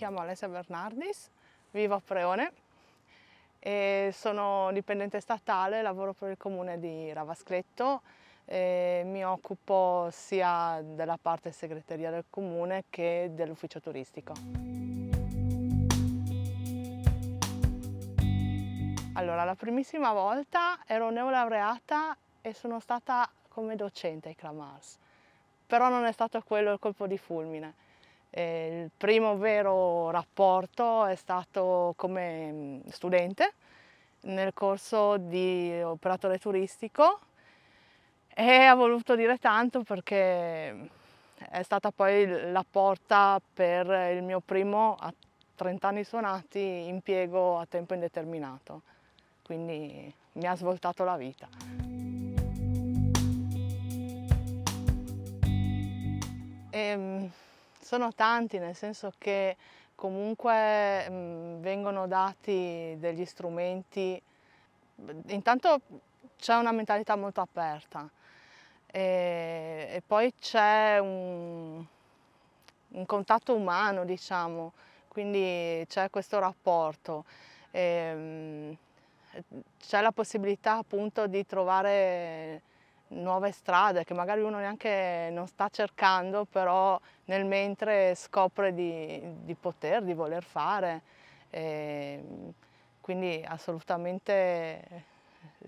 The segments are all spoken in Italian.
chiamo Alessia Bernardis, vivo a Preone e sono dipendente statale, lavoro per il comune di Ravascletto e mi occupo sia della parte segreteria del comune che dell'ufficio turistico. Allora, la primissima volta ero neolaureata e sono stata come docente ai Clamars, però non è stato quello il colpo di fulmine. Eh, il primo vero rapporto è stato come studente nel corso di operatore turistico e ha voluto dire tanto perché è stata poi la porta per il mio primo, a 30 anni suonati, impiego a tempo indeterminato. Quindi mi ha svoltato la vita. E, sono tanti, nel senso che comunque mh, vengono dati degli strumenti, intanto c'è una mentalità molto aperta e, e poi c'è un, un, contatto umano, diciamo, quindi c'è questo rapporto. E, c'è la possibilità appunto di trovare nuove strade che magari uno neanche non sta cercando, però nel mentre scopre di, di poter, di voler fare. E quindi assolutamente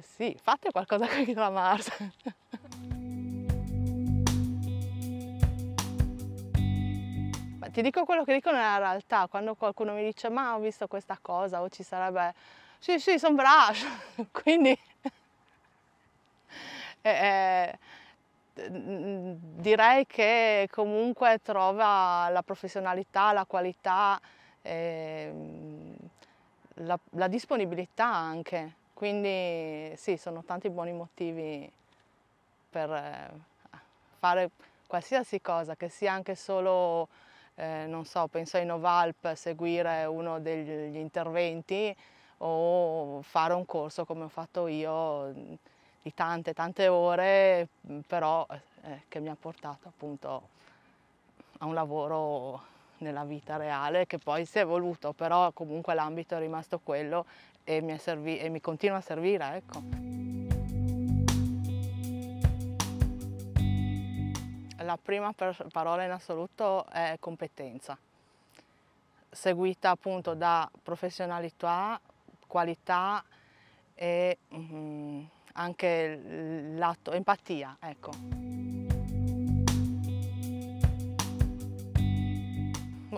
sì, fate qualcosa con i Mars. ti dico quello che dico nella realtà, quando qualcuno mi dice ma ho visto questa cosa o ci sarebbe, sì sì sono brava, quindi eh, direi che comunque trova la professionalità, la qualità, eh, la, la, disponibilità anche. Quindi sì, sono tanti buoni motivi per eh, fare qualsiasi cosa, che sia anche solo, eh, non so, penso ai Novalp, seguire uno degli interventi o fare un corso come ho fatto io di tante tante ore, però eh, che mi ha portato appunto a un lavoro nella vita reale che poi si è evoluto, però comunque l'ambito è rimasto quello e mi, e mi continua a servire. Ecco. La prima parola in assoluto è competenza, seguita appunto da professionalità, qualità e mm, anche l'atto, empatia, ecco.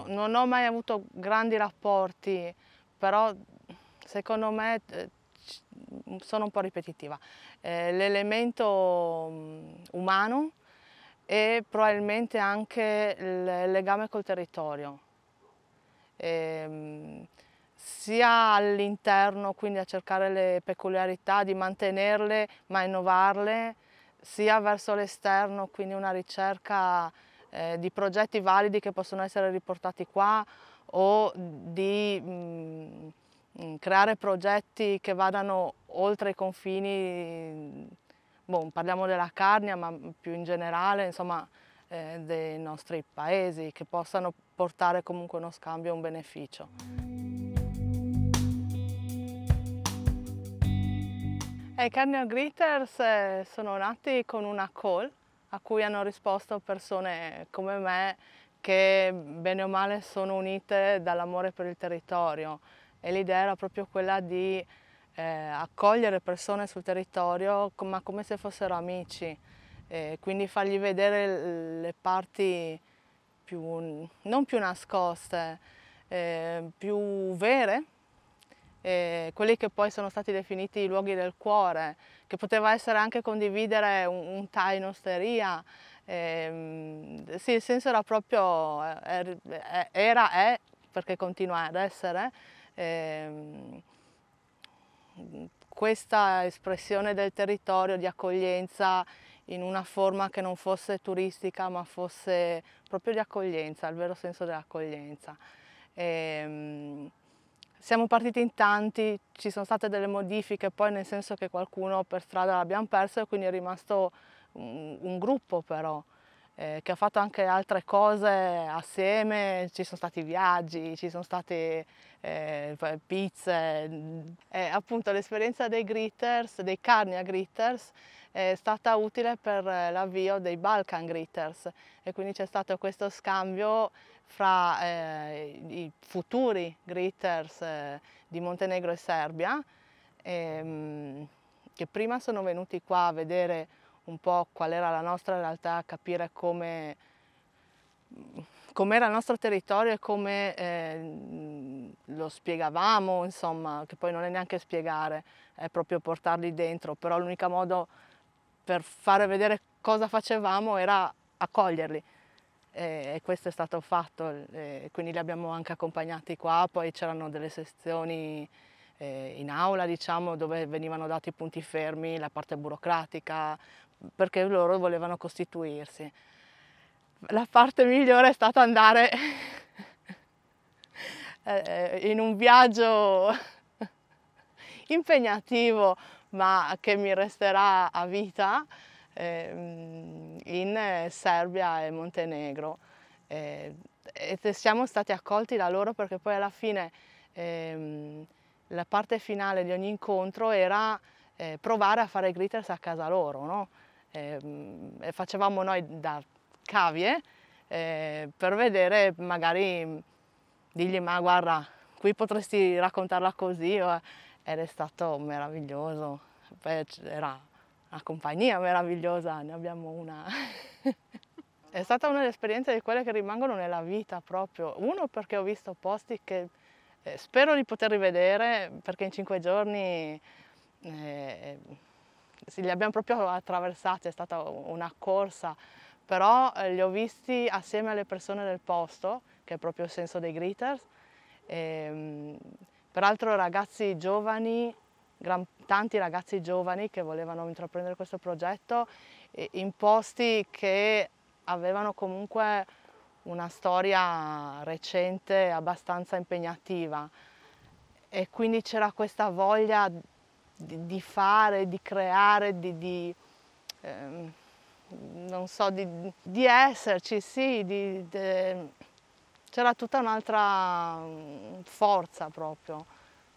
Non ho mai avuto grandi rapporti, però secondo me eh, sono un po' ripetitiva. Eh, l'elemento mm, umano e probabilmente anche il legame col territorio. Eh, sia all'interno, quindi a cercare le peculiarità, di mantenerle ma innovarle, sia verso l'esterno, quindi una ricerca eh, di progetti validi che possono essere riportati qua o di mh, mm, creare progetti che vadano oltre i confini, bon, parliamo della Carnia ma più in generale, insomma, eh, dei nostri paesi, che possano portare comunque uno scambio e un beneficio. I Cardinal Gritters eh, sono nati con una call a cui hanno risposto persone come me che bene o male sono unite dall'amore per il territorio. E l'idea era proprio quella di eh, accogliere persone sul territorio ma come se fossero amici, e quindi fargli vedere le parti più, non più nascoste, eh, più vere eh, quelli che poi sono stati definiti i luoghi del cuore, che poteva essere anche condividere un, un thai in osteria. Eh, sì, il senso era proprio, era, è, perché continua ad essere, eh, questa espressione del territorio di accoglienza in una forma che non fosse turistica ma fosse proprio di accoglienza, il vero senso dell'accoglienza. Siamo partiti in tanti, ci sono state delle modifiche, poi nel senso che qualcuno per strada l'abbiamo perso e quindi è rimasto un, un gruppo però. eh, che ha fatto anche altre cose assieme, ci sono stati viaggi, ci sono state eh, pizze. Eh, appunto l'esperienza dei Gritters, dei Carnia Gritters, è stata utile per l'avvio dei Balkan Gritters e quindi c'è stato questo scambio fra eh, i futuri Gritters eh, di Montenegro e Serbia ehm, che prima sono venuti qua a vedere un po' qual era la nostra realtà, capire come com'era il nostro territorio e come eh, lo spiegavamo, insomma, che poi non è neanche spiegare, è proprio portarli dentro, però l'unico modo per fare vedere cosa facevamo era accoglierli e, questo è stato fatto, quindi li abbiamo anche accompagnati qua, poi c'erano delle sezioni eh, in aula diciamo, dove venivano dati i punti fermi, la parte burocratica, perché loro volevano costituirsi. La parte migliore è stata andare eh, in un viaggio impegnativo ma che mi resterà a vita in Serbia e Montenegro eh, e siamo stati accolti da loro perché poi alla fine ehm, la parte finale di ogni incontro era eh, provare a fare gritters a casa loro, no? Ehm, e facevamo noi da cavie eh, per vedere magari dirgli ma guarda qui potresti raccontarla così ed è stato meraviglioso, Beh, era una compagnia meravigliosa, ne abbiamo una. È stata una delle esperienze di quelle che rimangono nella vita proprio. Uno perché ho visto posti che eh, spero di poter rivedere perché in cinque giorni eh, li abbiamo proprio attraversati, è stata una corsa, però eh, li ho visti assieme alle persone del posto, che è proprio il senso dei greeters. E, ehm, peraltro ragazzi giovani gran, tanti ragazzi giovani che volevano intraprendere questo progetto in posti che avevano comunque una storia recente abbastanza impegnativa e quindi c'era questa voglia di, di, fare, di creare, di, di eh, non so, di, di esserci, sì, c'era tutta un'altra mm, forza proprio.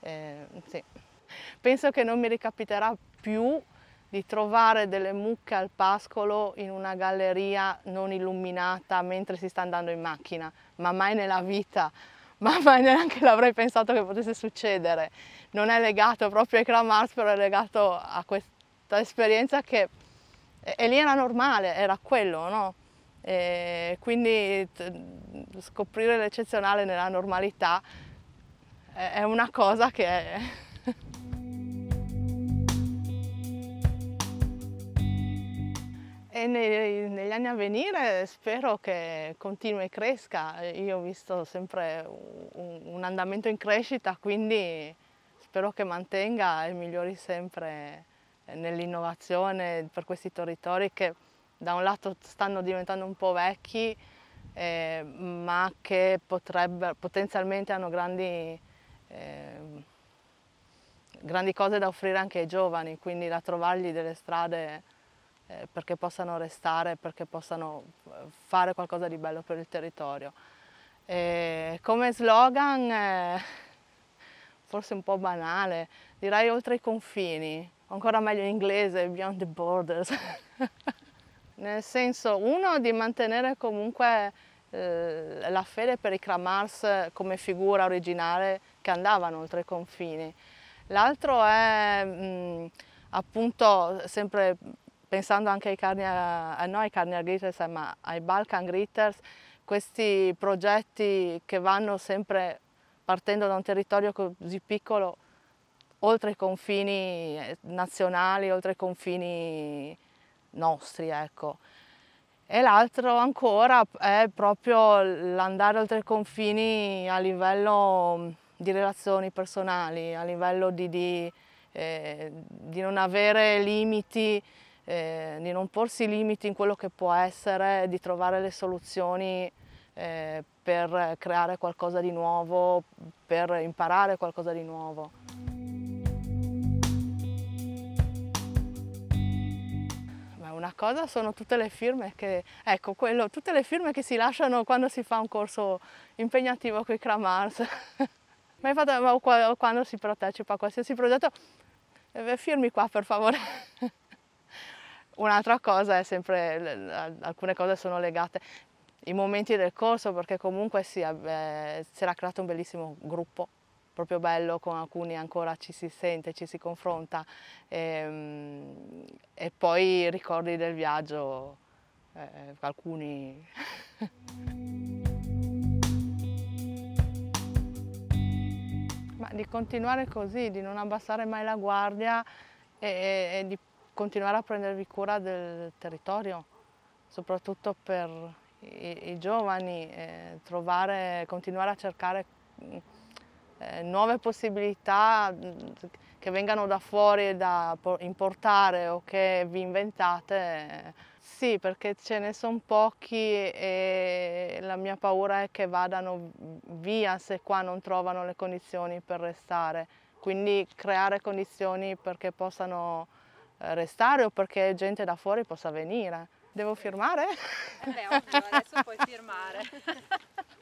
Eh, sì. Penso che non mi ricapiterà più di trovare delle mucche al pascolo in una galleria non illuminata mentre si sta andando in macchina, ma mai nella vita, ma mai neanche l'avrei pensato che potesse succedere. Non è legato proprio ai Kramars, però è legato a questa esperienza che e lì era normale, era quello, no? E quindi scoprire l'eccezionale nella normalità è una cosa che è E nei, negli anni a venire spero che continui e cresca. Io ho visto sempre un, un andamento in crescita, quindi spero che mantenga e migliori sempre nell'innovazione per questi territori che da un lato stanno diventando un po' vecchi, eh, ma che potenzialmente hanno grandi, eh, grandi cose da offrire anche ai giovani, quindi da trovargli delle strade eh, perché possano restare, perché possano eh, fare qualcosa di bello per il territorio. E come slogan, eh, forse un po' banale, direi oltre i confini, ancora meglio in inglese, beyond the borders. Nel senso, uno, di mantenere comunque eh, la fede per i Kramars come figura originale che andavano oltre i confini. L'altro è mh, appunto sempre pensando anche ai carni a, noi, carni a Gritters, ma ai Balkan Gritters, questi progetti che vanno sempre partendo da un territorio così piccolo, oltre i confini eh, nazionali, oltre i confini nostri, ecco. E l'altro ancora è proprio l'andare oltre i confini a livello di relazioni personali, a livello di, di, eh, di non avere limiti eh, di non porsi limiti in quello che può essere, di trovare le soluzioni eh, per creare qualcosa di nuovo, per imparare qualcosa di nuovo. Una una cosa sono tutte le firme che, ecco, quello, tutte le firme che si lasciano quando si fa un corso impegnativo con i Kramars. Ma fatto, quando si partecipa a qualsiasi progetto, eh, firmi qua per favore. Un'altra cosa è sempre, alcune cose sono legate ai momenti del corso perché comunque si, eh, si era creato un bellissimo gruppo proprio bello, con alcuni ancora ci si sente, ci si confronta e, ehm, e poi i ricordi del viaggio, eh, alcuni... Ma di continuare così, di non abbassare mai la guardia e, e di continuare a prendervi cura del territorio, soprattutto per i, i giovani, eh, trovare, continuare a cercare eh, nuove possibilità mm, che vengano da fuori da importare o che vi inventate, sì perché ce ne sono pochi e la mia paura è che vadano via se qua non trovano le condizioni per restare, quindi creare condizioni perché possano restare o perché gente da fuori possa venire. Devo firmare? Eh, ovvio, adesso puoi firmare.